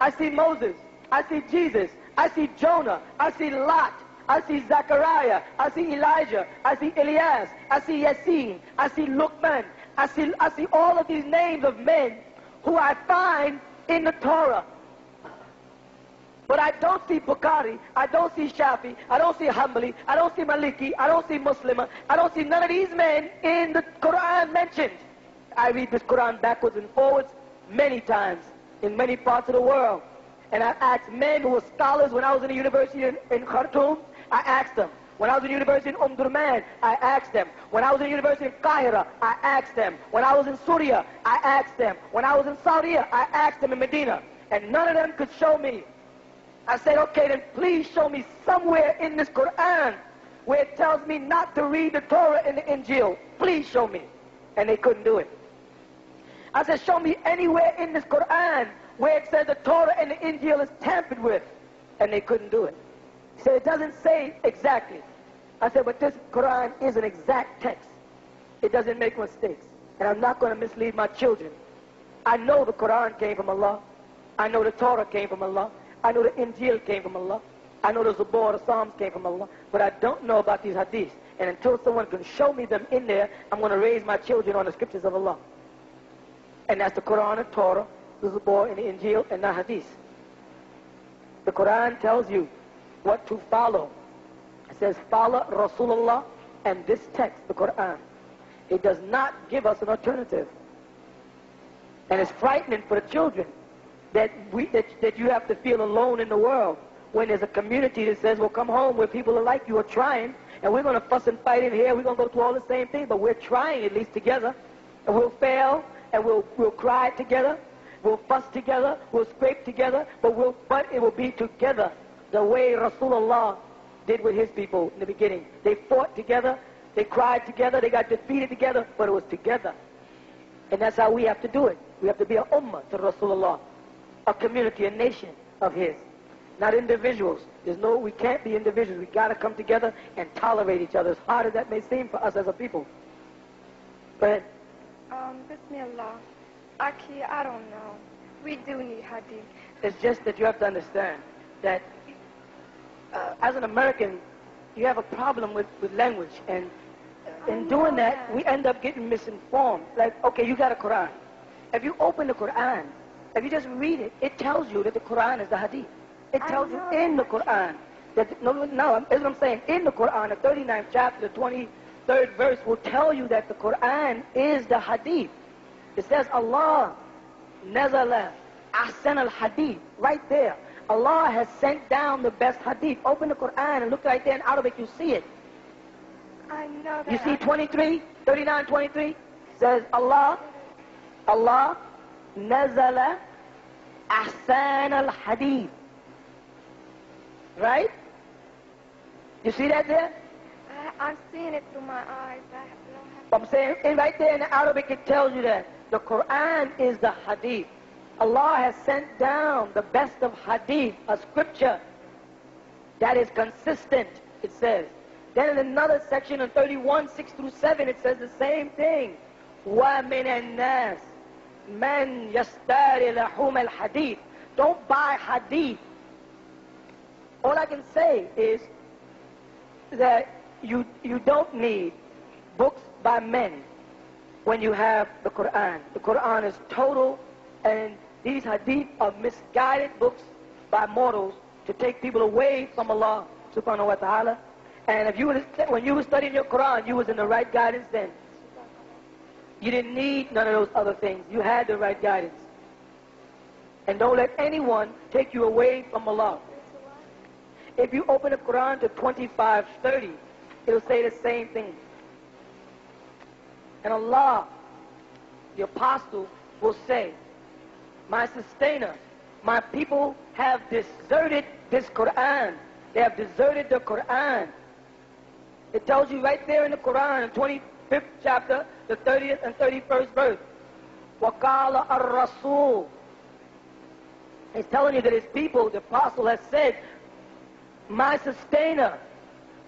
I see Moses. I see Jesus. I see Jonah. I see Lot. I see Zechariah. I see Elijah. I see Elias. I see Yasin. I see Luqman. I see, I see all of these names of men who I find in the Torah. But I don't see Bukhari, I don't see Shafi, I don't see Hanbali, I don't see Maliki, I don't see Muslim, I don't see none of these men in the Quran mentioned. I read this Quran backwards and forwards many times in many parts of the world. And I asked men who were scholars when I was in the university in, in Khartoum, I asked them. When I was in university in Omdurman, I asked them. When I was in university in Cairo, I asked them. When I was in Syria, I asked them. When I was in Saudi, I asked them in Medina. And none of them could show me I said, okay, then please show me somewhere in this Quran where it tells me not to read the Torah and the Injil. Please show me. And they couldn't do it. I said, show me anywhere in this Quran where it says the Torah and the Injil is tampered with. And they couldn't do it. He said, it doesn't say exactly. I said, but this Quran is an exact text. It doesn't make mistakes. And I'm not going to mislead my children. I know the Quran came from Allah. I know the Torah came from Allah. I know the Injil came from Allah. I know the Zabur, the Psalms came from Allah. But I don't know about these hadiths. And until someone can show me them in there, I'm going to raise my children on the scriptures of Allah. And that's the Quran and Torah, the Zabur and the Injil and the hadith. The Quran tells you what to follow. It says follow Rasulullah and this text, the Quran. It does not give us an alternative. And it's frightening for the children that, we, that, that you have to feel alone in the world when there's a community that says, well, come home where people are like you are trying, and we're going to fuss and fight in here. We're going to go through all the same things, but we're trying at least together. And we'll fail, and we'll, we'll cry together. We'll fuss together. We'll scrape together, but, we'll, but it will be together the way Rasulullah did with his people in the beginning. They fought together. They cried together. They got defeated together, but it was together. And that's how we have to do it. We have to be an ummah to Rasulullah, a community, a nation of his, not individuals. There's no, we can't be individuals. We got to come together and tolerate each other, as hard as that may seem for us as a people. Go ahead. Um, Bismillah. Aki, I don't know. We do need hadith. It's just that you have to understand that uh, as an American, you have a problem with, with language. And in doing that, we end up getting misinformed. Like, okay, you got a Quran. If you open the Quran, if you just read it, it tells you that the Quran is the Hadith. It tells you in the. Quran that no, no, that's what I'm saying. In the Quran, the 39th chapter, the 23rd verse will tell you that the Quran is the Hadith. It says Allah nazala ahsan al Hadith right there. Allah has sent down the best Hadith. Open the Quran and look right there in Arabic. You see it. I know that. You see 23, 39, 23 says Allah, Allah nazala ahsan al hadith. Right? You see that there? I, I'm seeing it through my eyes. I don't have I'm saying, and right there in the Arabic it tells you that the Quran is the hadith. Allah has sent down the best of hadith, a scripture that is consistent, it says. Then in another section in 31, 6 through 7, it says the same thing. وَمِنَ النَّاسِ مَنْ يَسْتَارِ لَحُومَ الْحَدِيثِ Don't buy hadith. All I can say is that you, you don't need books by men when you have the Quran. The Quran is total, and these hadith are misguided books by mortals to take people away from Allah subhanahu wa ta'ala. And if you were, when you were studying your Quran, you was in the right guidance then. You didn't need none of those other things. You had the right guidance. And don't let anyone take you away from Allah. If you open the Quran to 2530, it'll say the same thing. And Allah, the apostle, will say, My sustainer, my people have deserted this Quran. They have deserted the Quran. It tells you right there in the Quran, in 25th chapter, the 30th and 31st verse. وَقَالَ الرَّسُولُ It's telling you that his people, the apostle has said, my sustainer,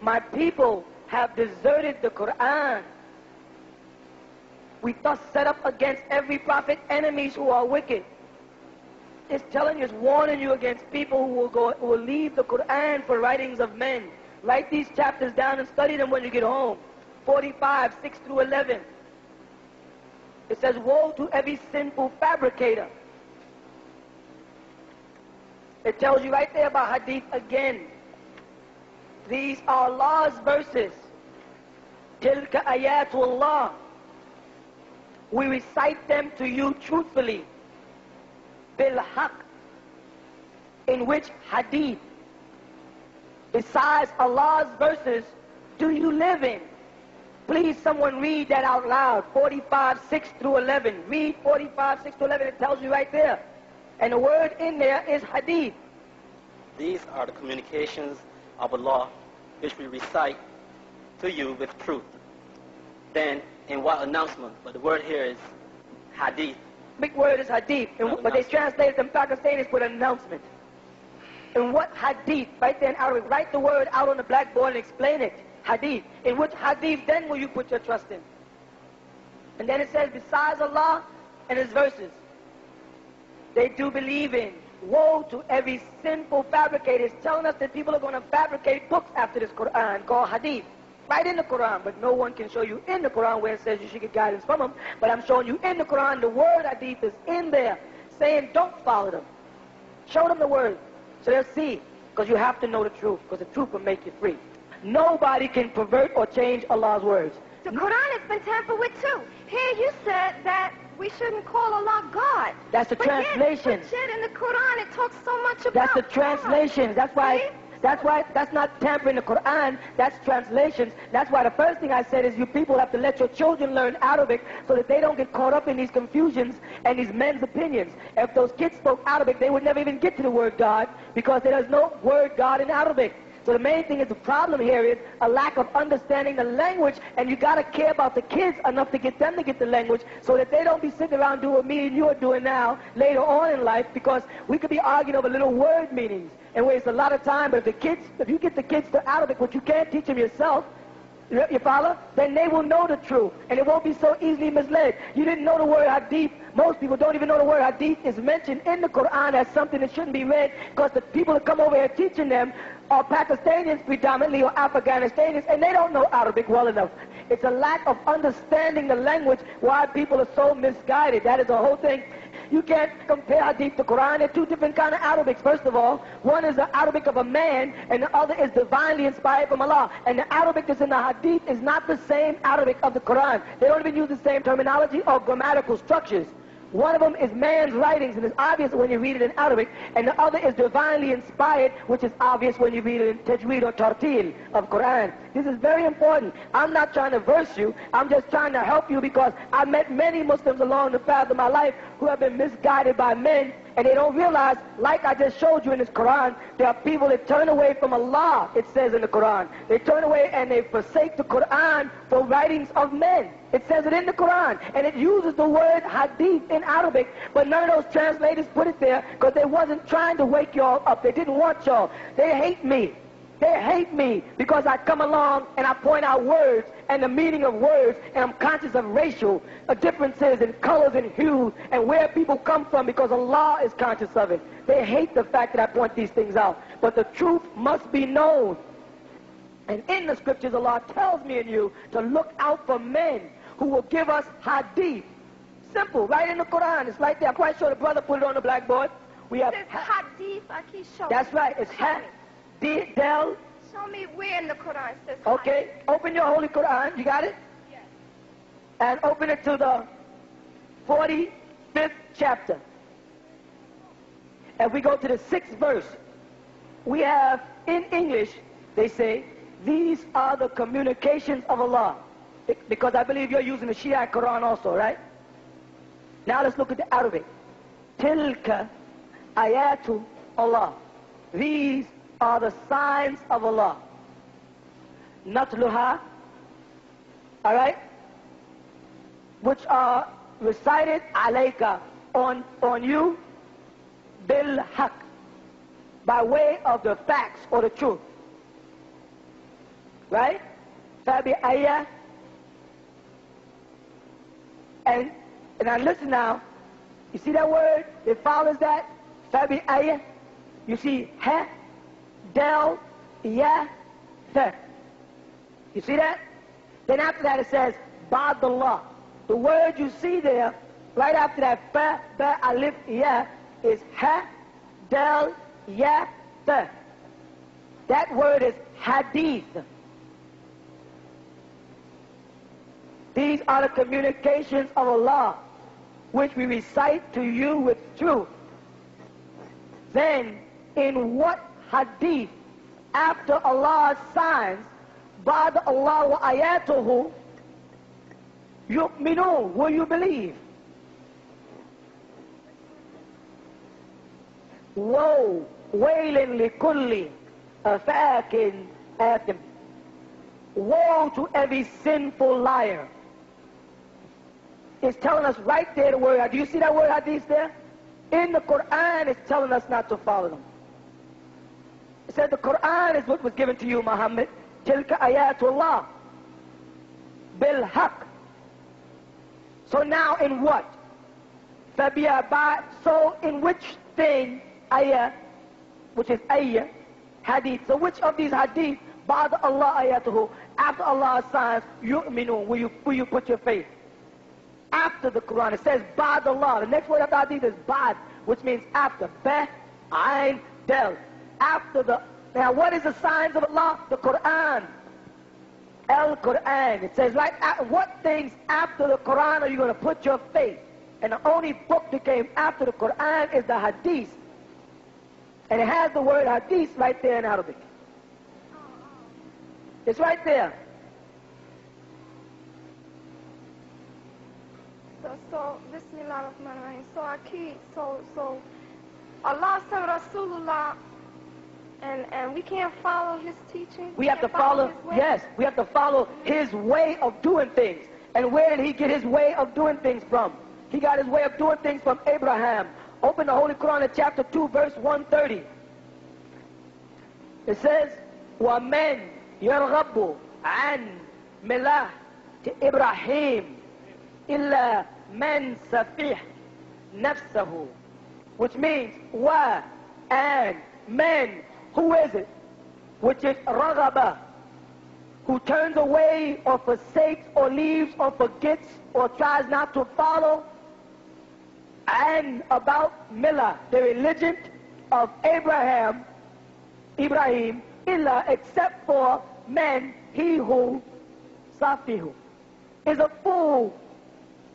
my people have deserted the Quran. We thus set up against every prophet enemies who are wicked. It's telling you, it's warning you against people who will go, who will leave the Quran for writings of men. Write these chapters down and study them when you get home. 45, 6 through 11. It says, woe to every sinful fabricator. It tells you right there about hadith again. These are Allah's verses. Tilka ayatullah. We recite them to you truthfully. Haq. In which hadith, besides Allah's verses, do you live in? Please, someone read that out loud. 45, 6 through 11. Read 45, 6 to 11. It tells you right there. And the word in there is hadith. These are the communications of Allah which we recite to you with truth. Then, in what announcement? But the word here is hadith. Big word is hadith. And, but they translate them in Pakistani with announcement. And what hadith? Right there in Arabic. Write the word out on the blackboard and explain it. Hadith. In which hadith then will you put your trust in? And then it says, besides Allah and His verses, they do believe in. Woe to every sinful fabricator. It's telling us that people are going to fabricate books after this Quran called Hadith. Right in the Quran, but no one can show you in the Quran where it says you should get guidance from them. But I'm showing you in the Quran, the word Hadith is in there, saying don't follow them. Show them the word, so they'll see. Because you have to know the truth, because the truth will make you free. Nobody can pervert or change Allah's words. The Quran has been tampered with too. Here you said that we shouldn't call Allah God. That's the But yet- translation. but yet in the Quran it talks so much about That's the translation. That's why. See? That's why. That's not tampering the Quran. That's translations. That's why the first thing I said is you people have to let your children learn Arabic so that they don't get caught up in these confusions and these men's opinions. If those kids spoke Arabic, they would never even get to the word God because there's no word God in Arabic. So the main thing is the problem here is a lack of understanding the language, and you gotta care about the kids enough to get them to get the language, so that they don't be sitting around doing what me and you are doing now later on in life, because we could be arguing over little word meanings and waste a lot of time. But if the kids, if you get the kids to Arabic, which you can't teach them yourself, you you follow? Then they will know the truth, and it won't be so easily misled. You didn't know the word hadith. Most people don't even know the word hadith is mentioned in the Quran as something that shouldn't be read, because the people that come over here teaching them are Pakistanis predominantly or Afghanistanis, and they don't know Arabic well enough. It's a lack of understanding the language why people are so misguided. That is the whole thing. You can't compare Hadith to Quran. They're two different kind of Arabics. First of all, one is the Arabic of a man, and the other is divinely inspired from Allah. And the Arabic that's in the Hadith is not the same Arabic of the Quran. They don't even use the same terminology or grammatical structures. One of them is man's writings, and it's obvious when you read it in Arabic, and the other is divinely inspired, which is obvious when you read it in Tajweed or Tartil of Quran. This is very important. I'm not trying to verse you. I'm just trying to help you because I met many Muslims along the path of my life who have been misguided by men, and they don't realize, like I just showed you in this Quran, there are people that turn away from Allah, it says in the Quran. They turn away and they forsake the Quran for writings of men. It says it in the Quran, and it uses the word hadith in Arabic, but none of those translators put it there because they wasn't trying to wake y'all up. They didn't want y'all. They hate me. They hate me because I come along and I point out words and the meaning of words, and I'm conscious of racial uh, differences and colors and hues and where people come from because Allah is conscious of it. They hate the fact that I point these things out. But the truth must be known. And in the scriptures, Allah tells me and you to look out for men who will give us hadith. Simple, right in the Quran. It's right there. I'm quite sure the brother put it on the blackboard. We have. This hadith. That's right. It's hadith. Del. Show me where in the Quran it says Okay. Open your Holy Quran. You got it? Yes. And open it to the 45th chapter. And we go to the sixth verse. We have in English, they say, these are the communications of Allah. Because I believe you're using the Shia Quran also, right? Now let's look at the Arabic. Tilka ayatu Allah. These are the signs of Allah. Natluha, all right, which are recited alayka on, on you bil haq, by way of the facts or the truth. Right? Fabi ayah. And, and now listen now. You see that word It follows that? Fabi ayah. You see ha, del, th. You see that? Then after that it says, Badallah. The word you see there, right after that, fa, ba, alif, ya, is ha, del, th. That word is hadith. These are the communications of Allah, which we recite to you with truth. Then, in what hadith, after Allah's signs, بعد Allah wa ayatuhu, yu'minun, will you believe? Woe, wailin likulli, afakin athim. Woe to every sinful liar. It's telling us right there the word. Do you see that word hadith there? In the Quran, it's telling us not to follow them. It said the Quran is what was given to you, Muhammad. Tilka ayatullah. Bil haq. So now in what? So in which thing, ayah, which is ayah, hadith. So which of these hadith, ba'da Allah ayatuhu, after Allah's signs, yu'minun, will you, will you put your faith? After the Quran, it says ba'd Allah. The next word after hadith is ba'd, which means after. Ba, ayn, del. After the, now what is the signs of Allah? The Quran. El Quran. It says, right, uh, a- what things after the Quran are you going to put your faith? And the only book that came after the Quran is the Hadith. And it has the word Hadith right there in Arabic. It's right there. So, so, Bismillah. So, so, so, Allah sent Rasulullah, and, and we can't follow his teaching? We have to can't follow, his way? yes, we have to follow his way of doing things. And where did he get his way of doing things from? He got his way of doing things from Abraham. Open the Holy Quran in chapter 2, verse 130. It says, وَمَنْ يَرْغَبُ عَنْ مِلَّةِ إِبْرَاهِيمِ إِلَّا مَنْ سَفِيحْ نَفْسَهُ Which means, wa and man, who is it? Which is ragaba, who turns away or forsakes or leaves or forgets or tries not to follow and about Millah, the religion of Abraham, Ibrahim, illa except for men, he who safihu, is a fool,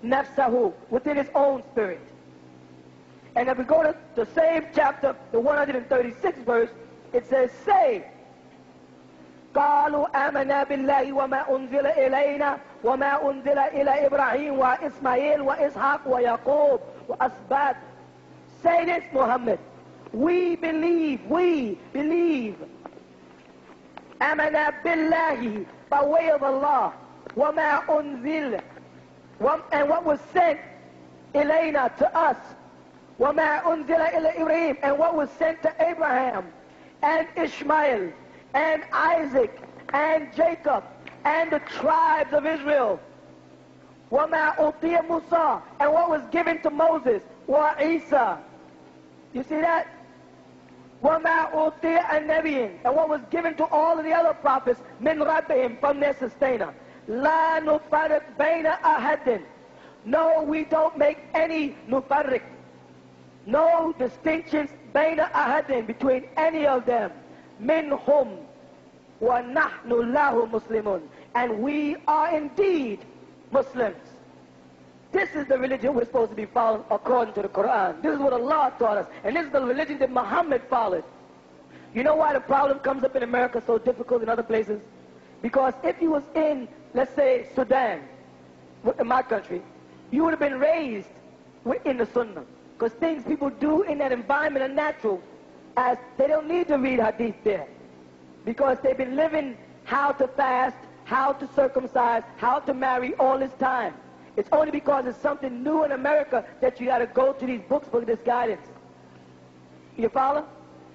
nafsahu, within his own spirit. And if we go to the same chapter, the 136th verse, it says, say, قالوا آمنا بالله وما أنزل إلينا وما أنزل إلى إبراهيم وإسماعيل وإسحاق ويعقوب وأسباط Say this, Muhammad. We believe, we believe. آمنا بالله by way of Allah وما أنزل What- and what was sent إلينا to us وما أنزل إلى إبراهيم and what was sent to Abraham and Ishmael and Isaac and Jacob and the tribes of Israel وما أوتي موسى and what was given to Moses وعيسى you see that وما أوتي النبيين and what was given to all of the other prophets من ربهم from their sustainer لا نفرق بين أحد no we don't make any نفرق no distinctions بين أحد between any of them منهم وَنَحْنُ لَهُ مُسْلِمُونَ And we are indeed Muslims. This is the religion we're supposed to be following according to the Quran. This is what Allah taught us. And this is the religion that Muhammad followed. You know why the problem comes up in America so difficult in other places? Because if you was in, let's say, Sudan, in my country, you would have been raised in the Sunnah. Because things people do in that environment are natural, as they don't need to read Hadith there because they've been living how to fast, how to circumcise, how to marry all this time. It's only because it's something new in America that you got to go to these books for this guidance. You follow?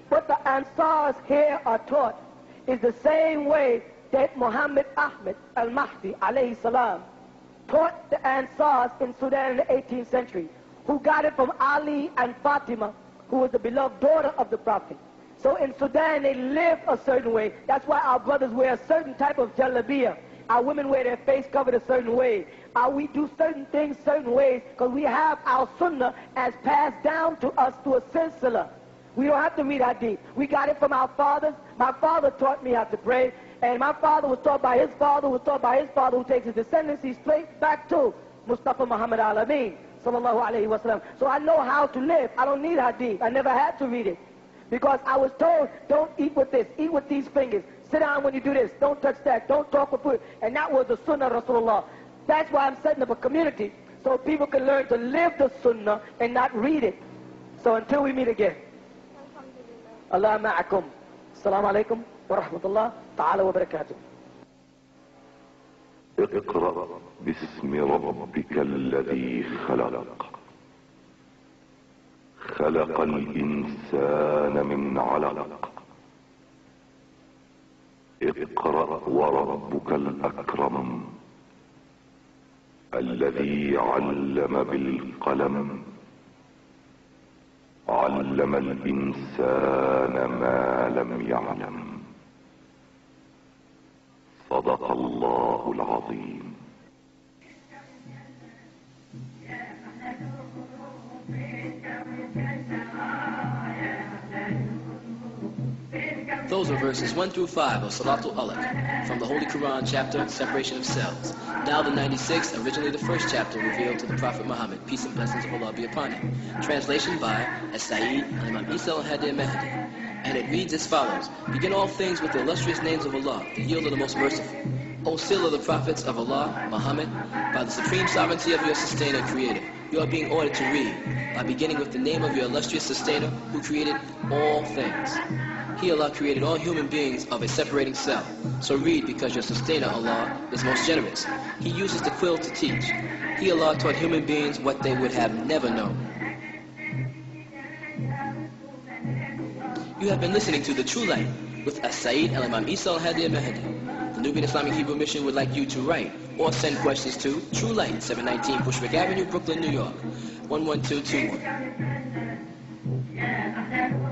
What the Ansars here are taught is the same way that Muhammad Ahmed al-Mahdi alayhi salam taught the Ansars in Sudan in the 18th century, who got it from Ali and Fatima, who was the beloved daughter of the Prophet. So in Sudan, they live a certain way. That's why our brothers wear a certain type of jalabiyah. Our women wear their face covered a certain way. Uh, we do certain things certain ways because we have our sunnah as passed down to us through a silsila. We don't have to read hadith. We got it from our fathers. My father taught me how to pray. And my father was taught by his father, who was taught by his father, who takes his descendancy straight back to Mustafa Muhammad al-Amin, sallallahu alayhi wa sallam. So I know how to live. I don't need hadith. I never had to read it. Because I was told, don't eat with this, eat with these fingers. Sit down when you do this. Don't touch that. Don't talk with food. And that was the sunnah of Rasulullah. That's why I'm setting up a community so people can learn to live the sunnah and not read it. So until we meet again. Allah ma'akum. Assalamu alaikum wa rahmatullah ta'ala wa barakatuh. اقرأ باسم ربك الذي خلق. خلق الإنسان من علق. اقرأ وربك الأكرم الذي علم بالقلم. علم الإنسان ما لم يعلم. صدق الله العظيم Those are verses 1 through 5 of Suratul Alaq from the Holy Quran chapter Separation of Selves. Now the 96th, originally the first chapter revealed to the Prophet Muhammad, peace and blessings of Allah be upon him. Translation by As Sayyid Imam Isa al-Hadi Mahdi. And it reads as follows. Begin all things with the illustrious names of Allah, the yield of the most merciful. O seal of the prophets of Allah, Muhammad, by the supreme sovereignty of your sustainer creator, you are being ordered to read by beginning with the name of your illustrious sustainer who created all things. He, Allah, created all human beings of a separating cell. So read because your sustainer, Allah, is most generous. He uses the quill to teach. He, Allah, taught human beings what they would have never known. You have been listening to The True Light with As-Sayyid Al-Imam Isa Al-Hadi Al-Mahdi. The Nubian Islamic Hebrew Mission would like you to write or send questions to True Light, 719 Bushwick Avenue, Brooklyn, New York, 11221.